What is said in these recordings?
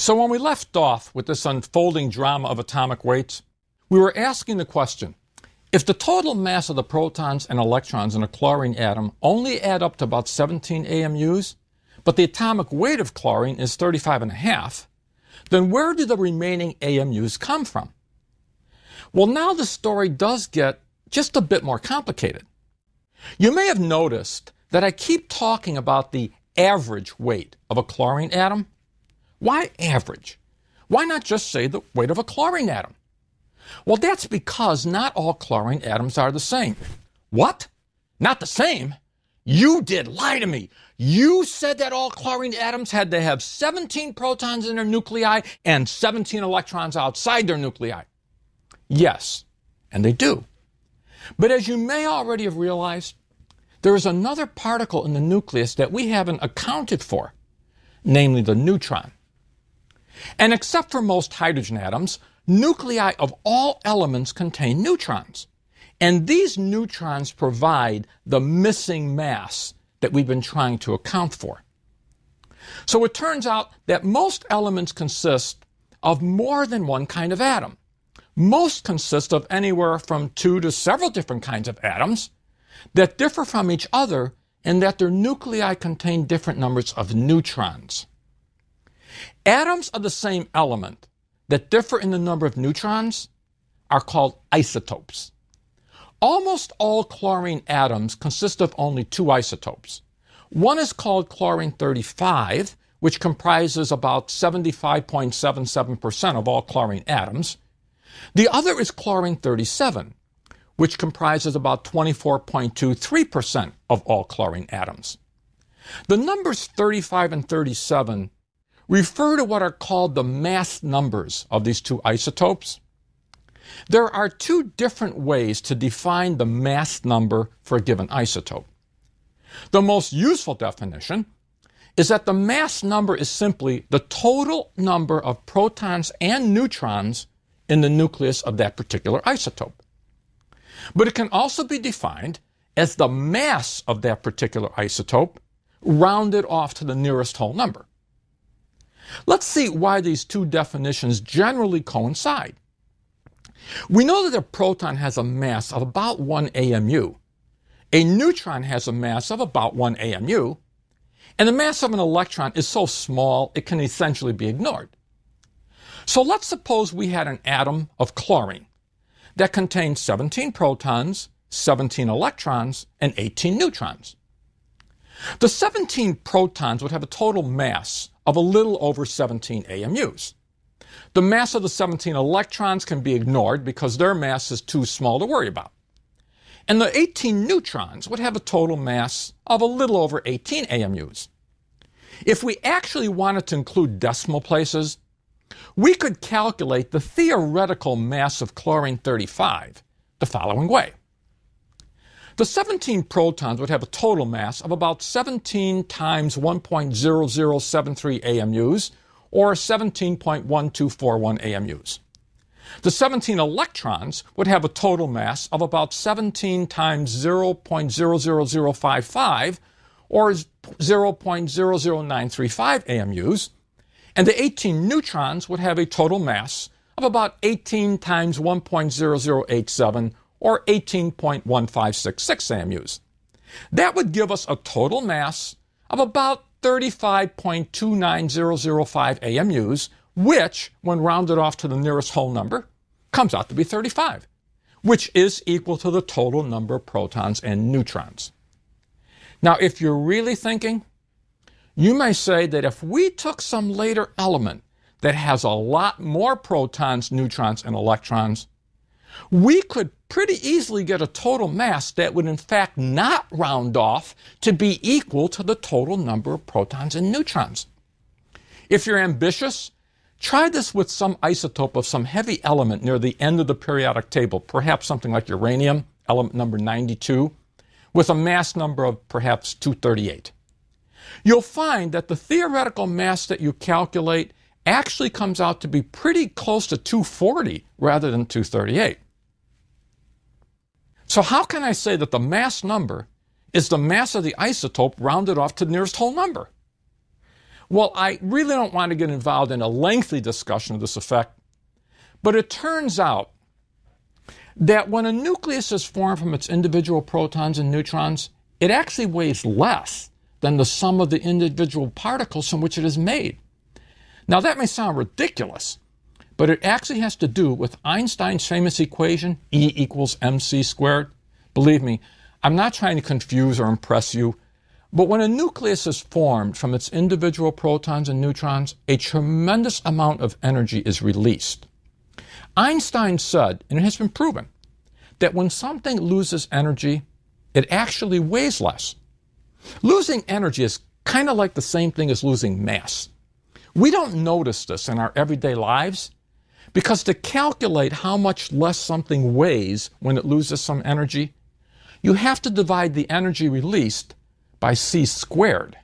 So when we left off with this unfolding drama of atomic weights, we were asking the question, if the total mass of the protons and electrons in a chlorine atom only add up to about 17 AMUs, but the atomic weight of chlorine is 35 and a half, then where do the remaining AMUs come from? Well, now the story does get just a bit more complicated. You may have noticed that I keep talking about the average weight of a chlorine atom why average? Why not just say the weight of a chlorine atom? Well, that's because not all chlorine atoms are the same. What? Not the same? You did lie to me. You said that all chlorine atoms had to have 17 protons in their nuclei and 17 electrons outside their nuclei. Yes, and they do. But as you may already have realized, there is another particle in the nucleus that we haven't accounted for, namely the neutron. And except for most hydrogen atoms, nuclei of all elements contain neutrons. And these neutrons provide the missing mass that we've been trying to account for. So it turns out that most elements consist of more than one kind of atom. Most consist of anywhere from two to several different kinds of atoms that differ from each other in that their nuclei contain different numbers of neutrons. Atoms of the same element that differ in the number of neutrons are called isotopes. Almost all chlorine atoms consist of only two isotopes. One is called chlorine 35, which comprises about 75.77% of all chlorine atoms. The other is chlorine 37, which comprises about 24.23% of all chlorine atoms. The numbers 35 and 37 refer to what are called the mass numbers of these two isotopes. There are two different ways to define the mass number for a given isotope. The most useful definition is that the mass number is simply the total number of protons and neutrons in the nucleus of that particular isotope. But it can also be defined as the mass of that particular isotope rounded off to the nearest whole number. Let's see why these two definitions generally coincide. We know that a proton has a mass of about 1 AMU. A neutron has a mass of about 1 AMU. And the mass of an electron is so small it can essentially be ignored. So let's suppose we had an atom of chlorine that contained 17 protons, 17 electrons, and 18 neutrons. The 17 protons would have a total mass of a little over 17 AMUs. The mass of the 17 electrons can be ignored because their mass is too small to worry about. And the 18 neutrons would have a total mass of a little over 18 AMUs. If we actually wanted to include decimal places, we could calculate the theoretical mass of chlorine 35 the following way. The 17 protons would have a total mass of about 17 times 1.0073 AMUs, or 17.1241 AMUs. The 17 electrons would have a total mass of about 17 times 0.00055, or 0.00935 AMUs, and the 18 neutrons would have a total mass of about 18 times 1.0087, or 18.1566 AMUs. That would give us a total mass of about 35.29005 AMUs, which, when rounded off to the nearest whole number, comes out to be 35, which is equal to the total number of protons and neutrons. Now, if you're really thinking, you may say that if we took some later element that has a lot more protons, neutrons, and electrons, we could pretty easily get a total mass that would in fact not round off to be equal to the total number of protons and neutrons. If you're ambitious, try this with some isotope of some heavy element near the end of the periodic table, perhaps something like uranium, element number 92, with a mass number of perhaps 238. You'll find that the theoretical mass that you calculate actually comes out to be pretty close to 240 rather than 238. So how can I say that the mass number is the mass of the isotope rounded off to the nearest whole number? Well, I really don't want to get involved in a lengthy discussion of this effect, but it turns out that when a nucleus is formed from its individual protons and neutrons, it actually weighs less than the sum of the individual particles from which it is made. Now, that may sound ridiculous, but it actually has to do with Einstein's famous equation, E equals mc squared. Believe me, I'm not trying to confuse or impress you, but when a nucleus is formed from its individual protons and neutrons, a tremendous amount of energy is released. Einstein said, and it has been proven, that when something loses energy, it actually weighs less. Losing energy is kind of like the same thing as losing mass. We don't notice this in our everyday lives because to calculate how much less something weighs when it loses some energy, you have to divide the energy released by c squared.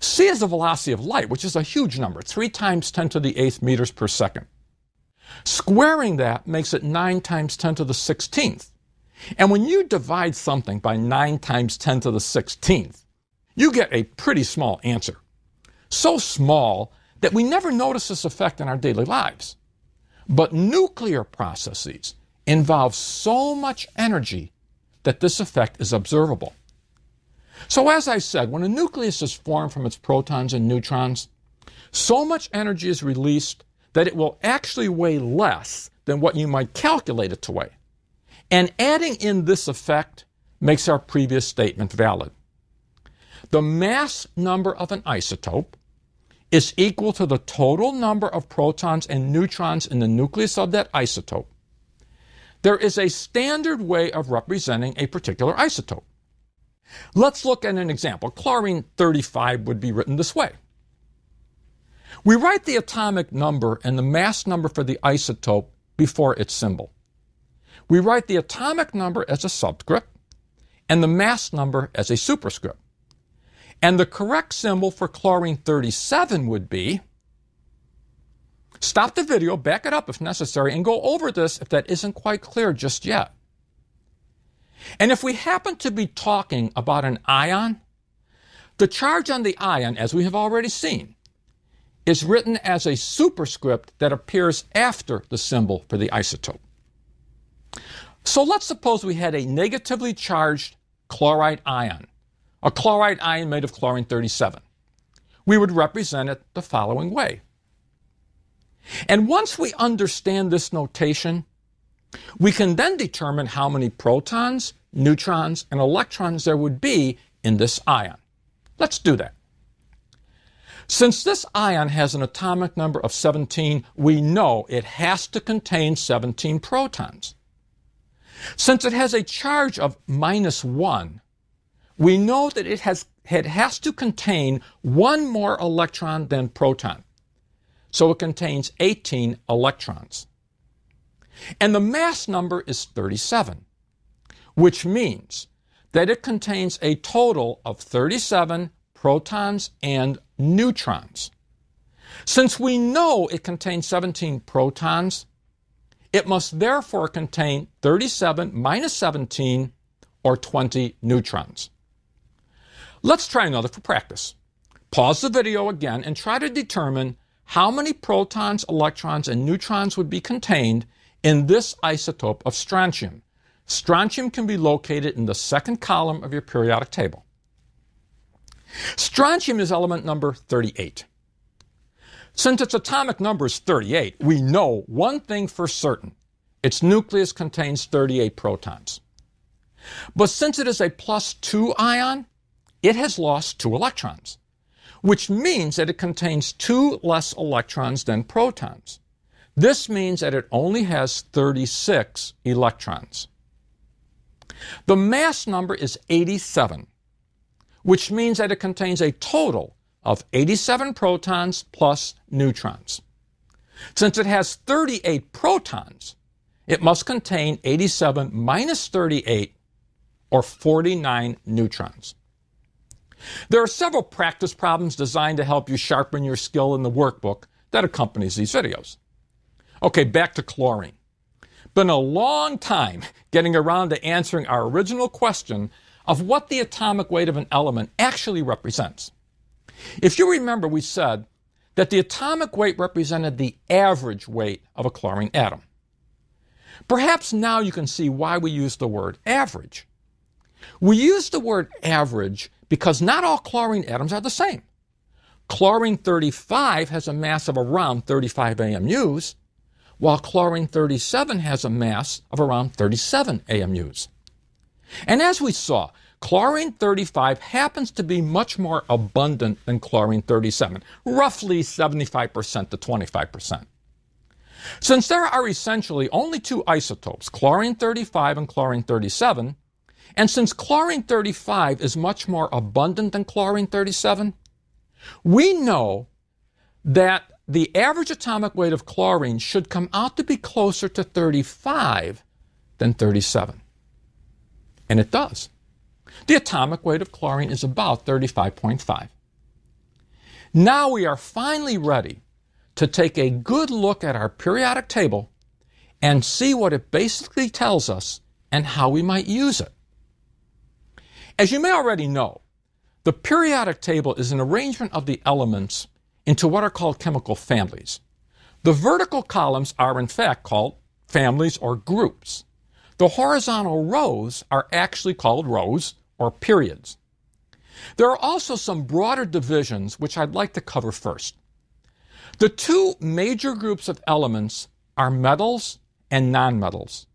c is the velocity of light, which is a huge number, 3 times 10 to the 8th meters per second. Squaring that makes it 9 times 10 to the 16th. And when you divide something by 9 times 10 to the 16th, you get a pretty small answer. So small that we never notice this effect in our daily lives. But nuclear processes involve so much energy that this effect is observable. So, as I said, when a nucleus is formed from its protons and neutrons, so much energy is released that it will actually weigh less than what you might calculate it to weigh. And adding in this effect makes our previous statement valid. The mass number of an isotope is equal to the total number of protons and neutrons in the nucleus of that isotope. There is a standard way of representing a particular isotope. Let's look at an example. Chlorine 35 would be written this way. We write the atomic number and the mass number for the isotope before its symbol. We write the atomic number as a subscript and the mass number as a superscript. And the correct symbol for chlorine 37 would be Stop the video, back it up if necessary, and go over this if that isn't quite clear just yet. And if we happen to be talking about an ion, the charge on the ion, as we have already seen, is written as a superscript that appears after the symbol for the isotope. So let's suppose we had a negatively charged chloride ion, a chloride ion made of chlorine 37. We would represent it the following way. And once we understand this notation, we can then determine how many protons, neutrons, and electrons there would be in this ion. Let's do that. Since this ion has an atomic number of 17, we know it has to contain 17 protons. Since it has a charge of minus 1, we know that it has, it has to contain one more electron than proton. So it contains 18 electrons. And the mass number is 37, which means that it contains a total of 37 protons and neutrons. Since we know it contains 17 protons, it must therefore contain 37 minus 17 or 20 neutrons. Let's try another for practice. Pause the video again and try to determine how many protons, electrons, and neutrons would be contained in this isotope of strontium. Strontium can be located in the second column of your periodic table. Strontium is element number 38. Since its atomic number is 38, we know one thing for certain. Its nucleus contains 38 protons. But since it is a plus 2 ion, it has lost two electrons, which means that it contains two less electrons than protons. This means that it only has 36 electrons. The mass number is 87, which means that it contains a total of 87 protons plus neutrons. Since it has 38 protons, it must contain 87 minus 38 or 49 neutrons. There are several practice problems designed to help you sharpen your skill in the workbook that accompanies these videos. Okay, back to chlorine. Been a long time getting around to answering our original question of what the atomic weight of an element actually represents. If you remember, we said that the atomic weight represented the average weight of a chlorine atom. Perhaps now you can see why we use the word average. We use the word average because not all chlorine atoms are the same. Chlorine 35 has a mass of around 35 AMUs, while chlorine 37 has a mass of around 37 AMUs. And as we saw, chlorine 35 happens to be much more abundant than chlorine 37, roughly 75% to 25%. Since there are essentially only two isotopes, chlorine 35 and chlorine 37, and since chlorine 35 is much more abundant than chlorine 37, we know that the average atomic weight of chlorine should come out to be closer to 35 than 37. And it does. The atomic weight of chlorine is about 35.5. Now we are finally ready to take a good look at our periodic table and see what it basically tells us and how we might use it. As you may already know, the periodic table is an arrangement of the elements into what are called chemical families. The vertical columns are in fact called families or groups. The horizontal rows are actually called rows or periods. There are also some broader divisions which I'd like to cover first. The two major groups of elements are metals and nonmetals.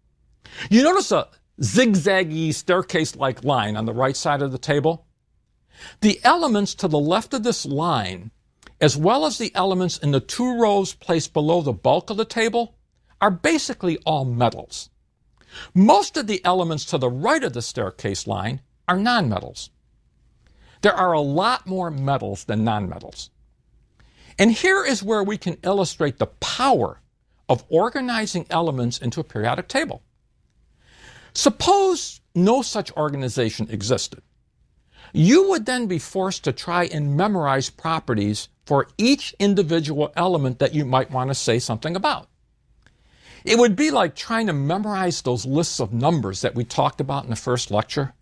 You notice a zigzaggy staircase like line on the right side of the table? The elements to the left of this line, as well as the elements in the two rows placed below the bulk of the table, are basically all metals. Most of the elements to the right of the staircase line are nonmetals. There are a lot more metals than nonmetals. And here is where we can illustrate the power of organizing elements into a periodic table. Suppose no such organization existed. You would then be forced to try and memorize properties for each individual element that you might want to say something about. It would be like trying to memorize those lists of numbers that we talked about in the first lecture.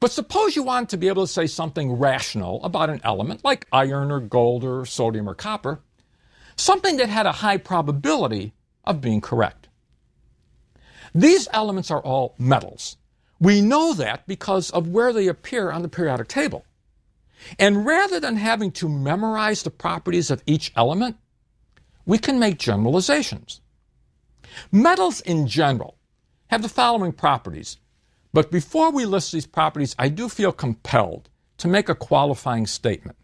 But suppose you wanted to be able to say something rational about an element like iron or gold or sodium or copper, something that had a high probability of being correct. These elements are all metals. We know that because of where they appear on the periodic table. And rather than having to memorize the properties of each element, we can make generalizations. Metals in general have the following properties. But before we list these properties, I do feel compelled to make a qualifying statement.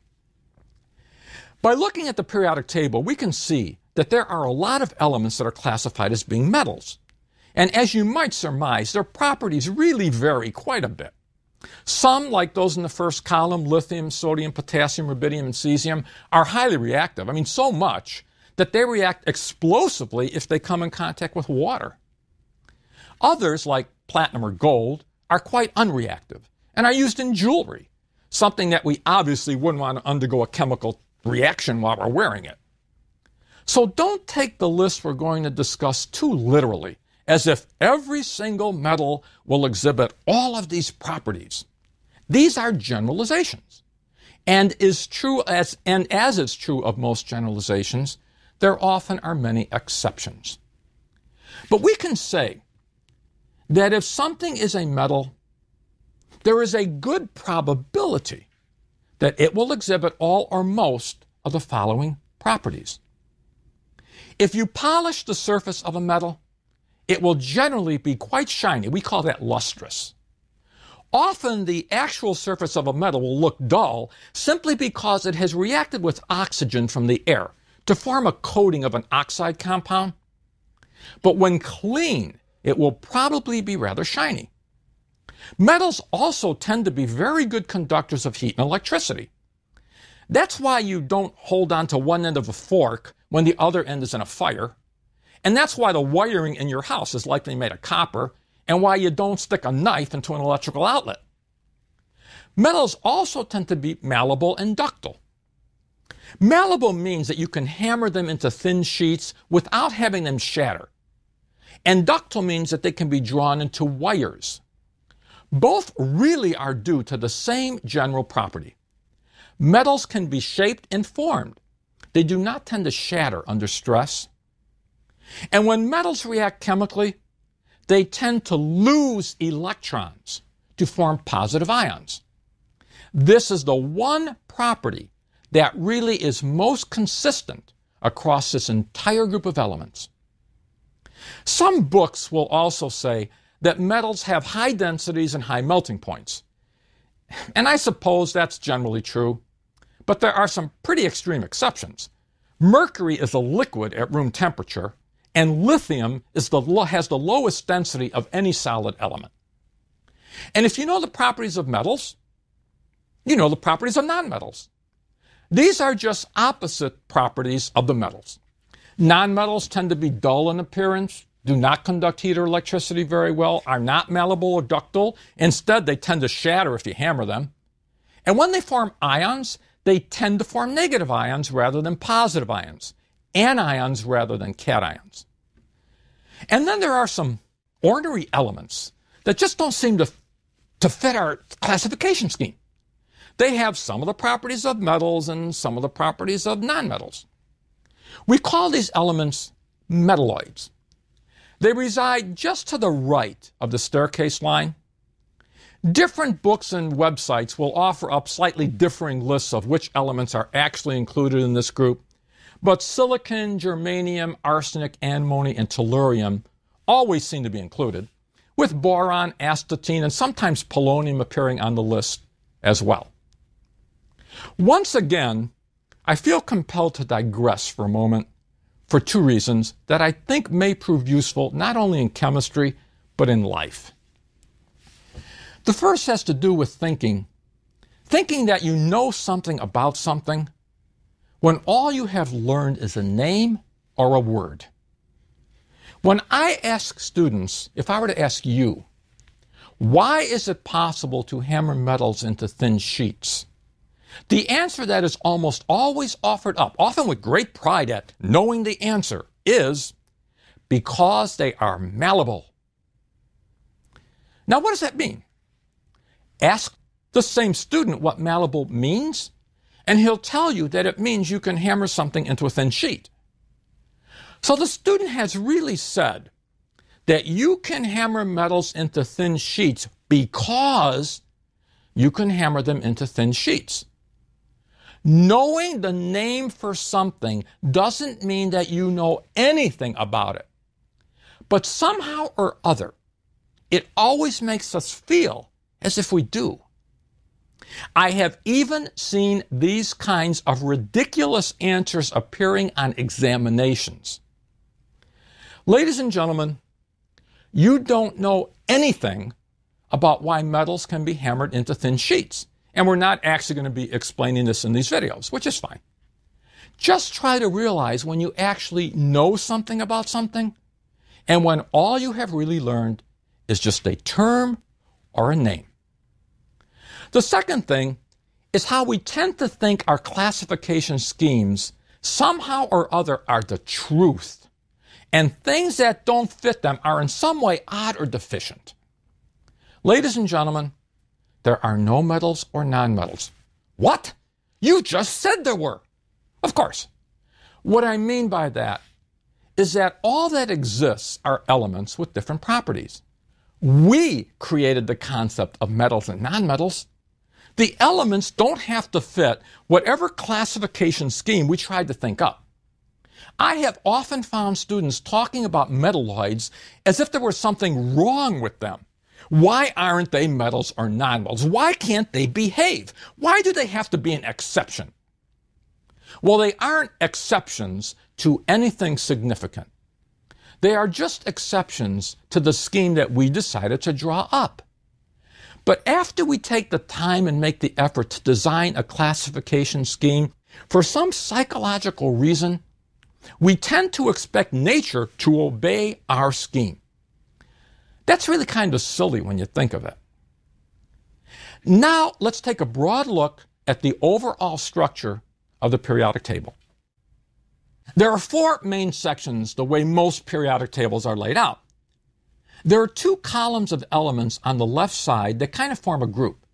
By looking at the periodic table, we can see that there are a lot of elements that are classified as being metals. And as you might surmise, their properties really vary quite a bit. Some, like those in the first column, lithium, sodium, potassium, rubidium, and cesium, are highly reactive. I mean, so much that they react explosively if they come in contact with water. Others, like platinum or gold, are quite unreactive and are used in jewelry, something that we obviously wouldn't want to undergo a chemical reaction while we're wearing it. So don't take the list we're going to discuss too literally, as if every single metal will exhibit all of these properties. These are generalizations. And is true as and as is true of most generalizations, there often are many exceptions. But we can say that if something is a metal, there is a good probability that it will exhibit all or most of the following properties. If you polish the surface of a metal, it will generally be quite shiny. We call that lustrous. Often the actual surface of a metal will look dull simply because it has reacted with oxygen from the air to form a coating of an oxide compound. But when clean, it will probably be rather shiny. Metals also tend to be very good conductors of heat and electricity. That's why you don't hold on to one end of a fork when the other end is in a fire. And that's why the wiring in your house is likely made of copper and why you don't stick a knife into an electrical outlet. Metals also tend to be malleable and ductile. Malleable means that you can hammer them into thin sheets without having them shatter. And ductile means that they can be drawn into wires. Both really are due to the same general property. Metals can be shaped and formed. They do not tend to shatter under stress. And when metals react chemically, they tend to lose electrons to form positive ions. This is the one property that really is most consistent across this entire group of elements. Some books will also say that metals have high densities and high melting points. And I suppose that's generally true, but there are some pretty extreme exceptions. Mercury is a liquid at room temperature, and lithium is the, has the lowest density of any solid element. And if you know the properties of metals, you know the properties of nonmetals. These are just opposite properties of the metals. Nonmetals tend to be dull in appearance, do not conduct heat or electricity very well, are not malleable or ductile. Instead, they tend to shatter if you hammer them. And when they form ions, they tend to form negative ions rather than positive ions, anions rather than cations. And then there are some ornery elements that just don't seem to, to fit our classification scheme. They have some of the properties of metals and some of the properties of nonmetals. We call these elements metalloids. They reside just to the right of the staircase line. Different books and websites will offer up slightly differing lists of which elements are actually included in this group, but silicon, germanium, arsenic, antimony, and tellurium always seem to be included, with boron, astatine, and sometimes polonium appearing on the list as well. Once again, I feel compelled to digress for a moment for two reasons that I think may prove useful not only in chemistry, but in life. The first has to do with thinking. Thinking that you know something about something when all you have learned is a name or a word. When I ask students, if I were to ask you, why is it possible to hammer metals into thin sheets? The answer that is almost always offered up, often with great pride at knowing the answer, is because they are malleable. Now, what does that mean? Ask the same student what malleable means, and he'll tell you that it means you can hammer something into a thin sheet. So the student has really said that you can hammer metals into thin sheets because you can hammer them into thin sheets. Knowing the name for something doesn't mean that you know anything about it. But somehow or other, it always makes us feel as if we do. I have even seen these kinds of ridiculous answers appearing on examinations. Ladies and gentlemen, you don't know anything about why metals can be hammered into thin sheets. And we're not actually going to be explaining this in these videos, which is fine. Just try to realize when you actually know something about something and when all you have really learned is just a term or a name. The second thing is how we tend to think our classification schemes somehow or other are the truth, and things that don't fit them are in some way odd or deficient. Ladies and gentlemen, there are no metals or nonmetals. What? You just said there were. Of course. What I mean by that is that all that exists are elements with different properties. We created the concept of metals and nonmetals. The elements don't have to fit whatever classification scheme we tried to think up. I have often found students talking about metalloids as if there was something wrong with them. Why aren't they metals or nonmetals? Why can't they behave? Why do they have to be an exception? Well, they aren't exceptions to anything significant. They are just exceptions to the scheme that we decided to draw up. But after we take the time and make the effort to design a classification scheme, for some psychological reason, we tend to expect nature to obey our scheme. That's really kind of silly when you think of it. Now, let's take a broad look at the overall structure of the periodic table. There are four main sections the way most periodic tables are laid out. There are two columns of elements on the left side that kind of form a group.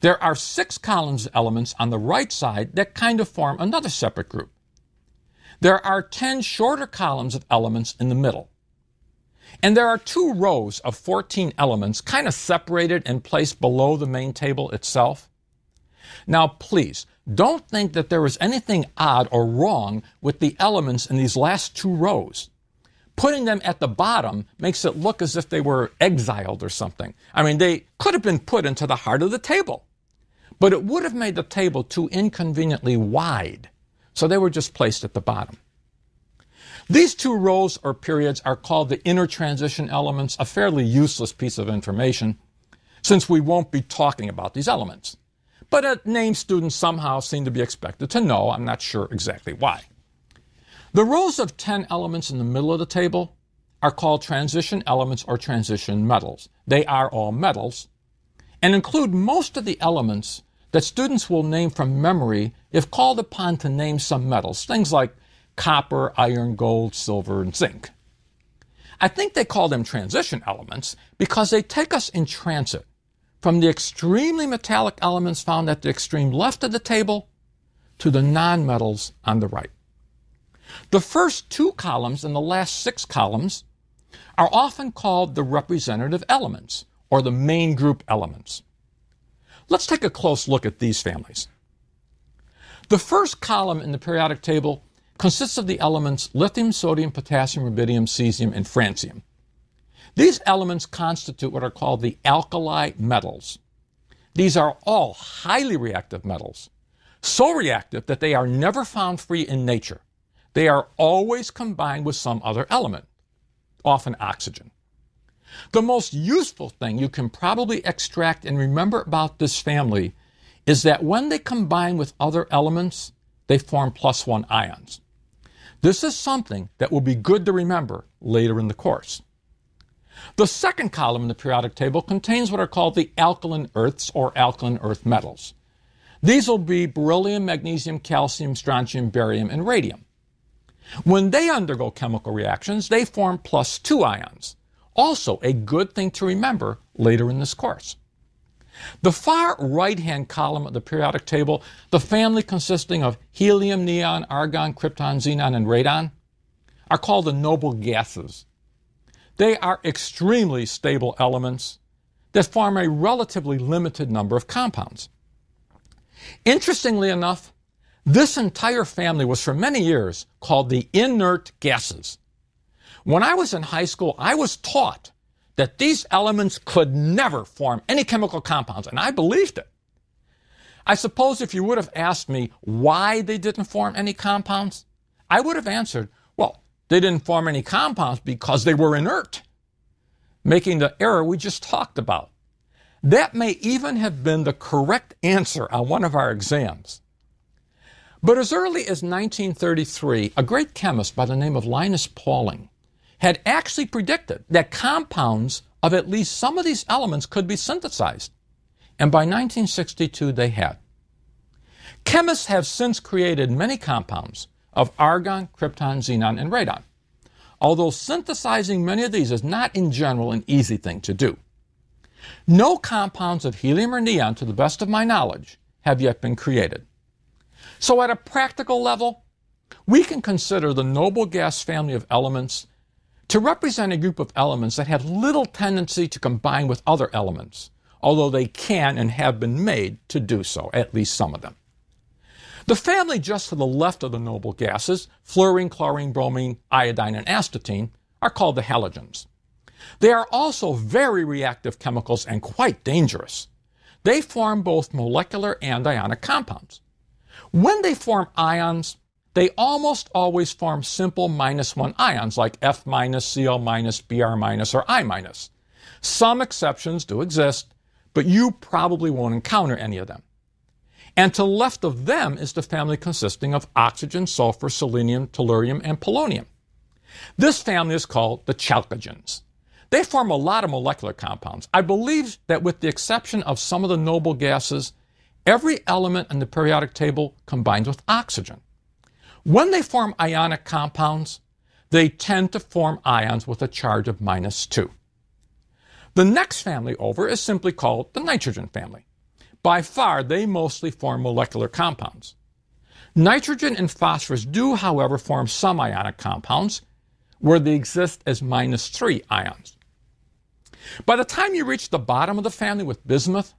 There are six columns of elements on the right side that kind of form another separate group. There are 10 shorter columns of elements in the middle. And there are two rows of 14 elements kind of separated and placed below the main table itself. Now, please, don't think that there is anything odd or wrong with the elements in these last two rows. Putting them at the bottom makes it look as if they were exiled or something. I mean, they could have been put into the heart of the table, but it would have made the table too inconveniently wide, so they were just placed at the bottom. These two rows or periods are called the inner transition elements, a fairly useless piece of information, since we won't be talking about these elements. But a name students somehow seem to be expected to know. I'm not sure exactly why. The rows of 10 elements in the middle of the table are called transition elements or transition metals. They are all metals and include most of the elements that students will name from memory if called upon to name some metals, things like copper, iron, gold, silver, and zinc. I think they call them transition elements because they take us in transit from the extremely metallic elements found at the extreme left of the table to the nonmetals on the right. The first two columns and the last six columns are often called the representative elements or the main group elements. Let's take a close look at these families. The first column in the periodic table consists of the elements lithium, sodium, potassium, rubidium, cesium, and francium. These elements constitute what are called the alkali metals. These are all highly reactive metals, so reactive that they are never found free in nature. They are always combined with some other element, often oxygen. The most useful thing you can probably extract and remember about this family is that when they combine with other elements, they form plus one ions. This is something that will be good to remember later in the course. The second column in the periodic table contains what are called the alkaline earths or alkaline earth metals. These will be beryllium, magnesium, calcium, strontium, barium, and radium. When they undergo chemical reactions, they form plus two ions. Also, a good thing to remember later in this course. The far right hand column of the periodic table, the family consisting of helium, neon, argon, krypton, xenon, and radon, are called the noble gases. They are extremely stable elements that form a relatively limited number of compounds. Interestingly enough, this entire family was for many years called the inert gases. When I was in high school, I was taught that these elements could never form any chemical compounds, and I believed it. I suppose if you would have asked me why they didn't form any compounds, I would have answered, well, they didn't form any compounds because they were inert, making the error we just talked about. That may even have been the correct answer on one of our exams. But as early as 1933, a great chemist by the name of Linus Pauling had actually predicted that compounds of at least some of these elements could be synthesized. And by 1962, they had. Chemists have since created many compounds of argon, krypton, xenon, and radon. Although synthesizing many of these is not in general an easy thing to do. No compounds of helium or neon, to the best of my knowledge, have yet been created. So, at a practical level, we can consider the noble gas family of elements to represent a group of elements that have little tendency to combine with other elements, although they can and have been made to do so, at least some of them. The family just to the left of the noble gases, fluorine, chlorine, bromine, iodine, and astatine, are called the halogens. They are also very reactive chemicals and quite dangerous. They form both molecular and ionic compounds. When they form ions, they almost always form simple minus one ions like F minus, Cl minus, Br minus, or I minus. Some exceptions do exist, but you probably won't encounter any of them. And to the left of them is the family consisting of oxygen, sulfur, selenium, tellurium, and polonium. This family is called the chalcogens. They form a lot of molecular compounds. I believe that with the exception of some of the noble gases, every element in the periodic table combines with oxygen. When they form ionic compounds, they tend to form ions with a charge of minus 2. The next family over is simply called the nitrogen family. by far they mostly form molecular compounds. Nitrogen and phosphorus do, however, form some ionic compounds where they exist as minus 3 ions. By the time you reach the bottom of the family with bismuth,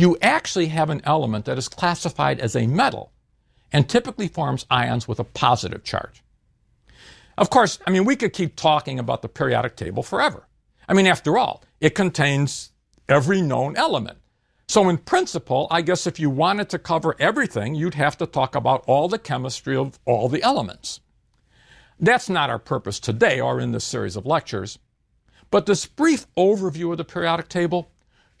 you actually have an element that is classified as a metal and typically forms ions with a positive charge. Of course, I mean, we could keep talking about the periodic table forever. I mean, after all, it contains every known element. So, in principle, I guess if you wanted to cover everything, you'd have to talk about all the chemistry of all the elements. That's not our purpose today or in this series of lectures. But this brief overview of the periodic table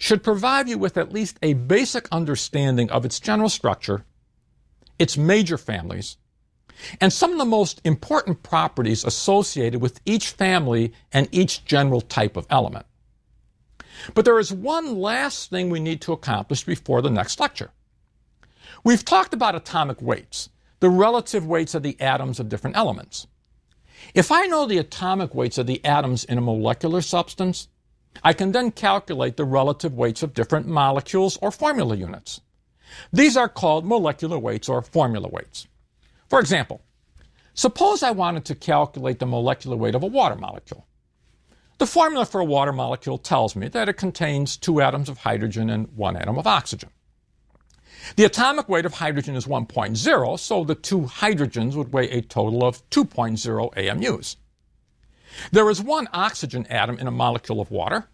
should provide you with at least a basic understanding of its general structure, its major families, and some of the most important properties associated with each family and each general type of element. But there is one last thing we need to accomplish before the next lecture. We've talked about atomic weights, the relative weights of the atoms of different elements. If I know the atomic weights of the atoms in a molecular substance, I can then calculate the relative weights of different molecules or formula units. These are called molecular weights or formula weights. For example, suppose I wanted to calculate the molecular weight of a water molecule. The formula for a water molecule tells me that it contains two atoms of hydrogen and one atom of oxygen. The atomic weight of hydrogen is 1.0, so the two hydrogens would weigh a total of 2.0 AMUs. There is one oxygen atom in a molecule of water.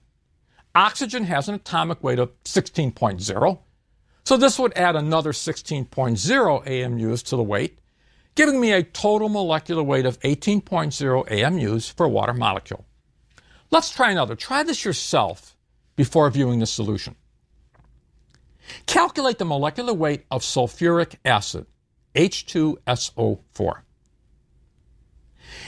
Oxygen has an atomic weight of 16.0, so this would add another 16.0 AMUs to the weight, giving me a total molecular weight of 18.0 AMUs for a water molecule. Let's try another. Try this yourself before viewing the solution. Calculate the molecular weight of sulfuric acid, H2SO4.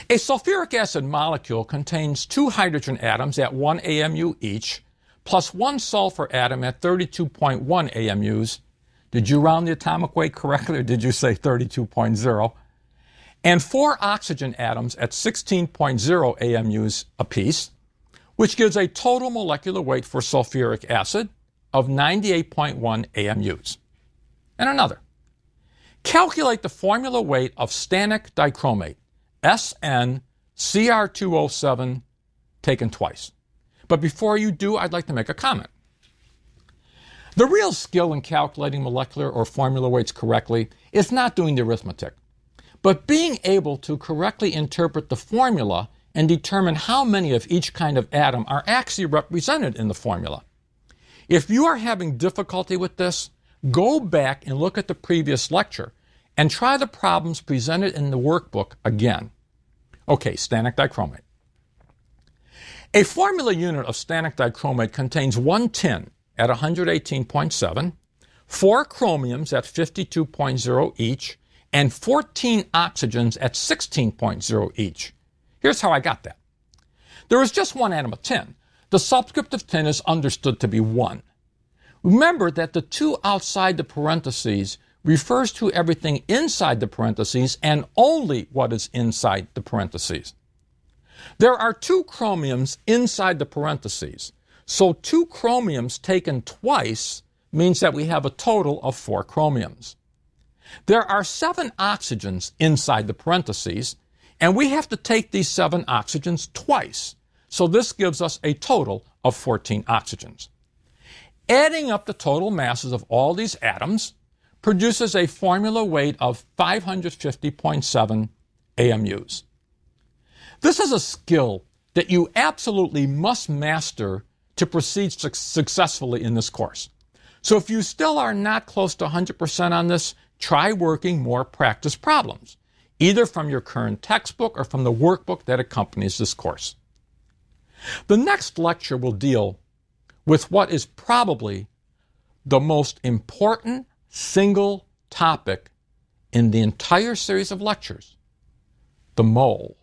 A sulfuric acid molecule contains two hydrogen atoms at 1 AMU each, plus one sulfur atom at 32.1 AMUs. Did you round the atomic weight correctly, or did you say 32.0? And four oxygen atoms at 16.0 AMUs apiece, which gives a total molecular weight for sulfuric acid of 98.1 AMUs. And another. Calculate the formula weight of stannic dichromate, SnCr2O7, taken twice. But before you do, I'd like to make a comment. The real skill in calculating molecular or formula weights correctly is not doing the arithmetic, but being able to correctly interpret the formula and determine how many of each kind of atom are actually represented in the formula. If you are having difficulty with this, go back and look at the previous lecture and try the problems presented in the workbook again. Okay, stannic dichromate. A formula unit of stannic dichromate contains one tin at 118.7, four chromiums at 52.0 each, and 14 oxygens at 16.0 each. Here's how I got that. There is just one atom of tin, the subscript of tin is understood to be 1. Remember that the 2 outside the parentheses refers to everything inside the parentheses and only what is inside the parentheses. There are two chromiums inside the parentheses, so two chromiums taken twice means that we have a total of four chromiums. There are seven oxygens inside the parentheses, and we have to take these seven oxygens twice. So this gives us a total of 14 oxygens. Adding up the total masses of all these atoms produces a formula weight of 550.7 AMUs. This is a skill that you absolutely must master to proceed su- successfully in this course. So if you still are not close to 100% on this, try working more practice problems, either from your current textbook or from the workbook that accompanies this course. The next lecture will deal with what is probably the most important single topic in the entire series of lectures the mole.